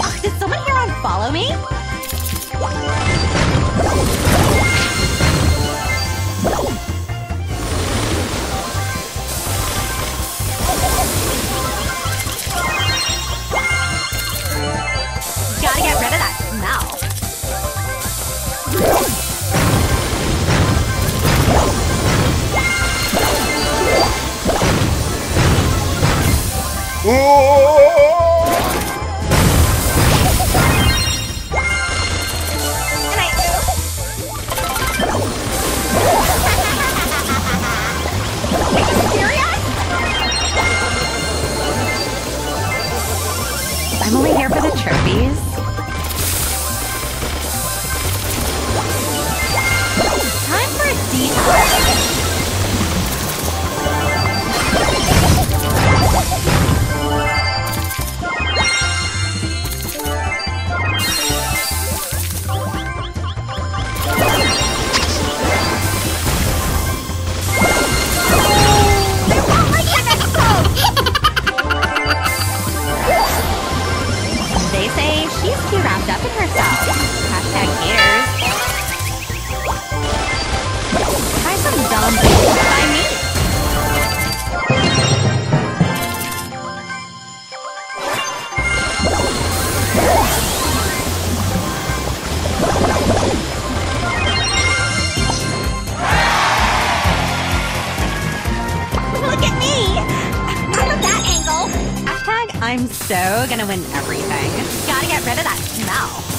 Ugh, did someone here unfollow me? I'm only here for the trophies. She's too wrapped up in herself. Hashtag haters. I'm so gonna win everything. Gotta get rid of that smell.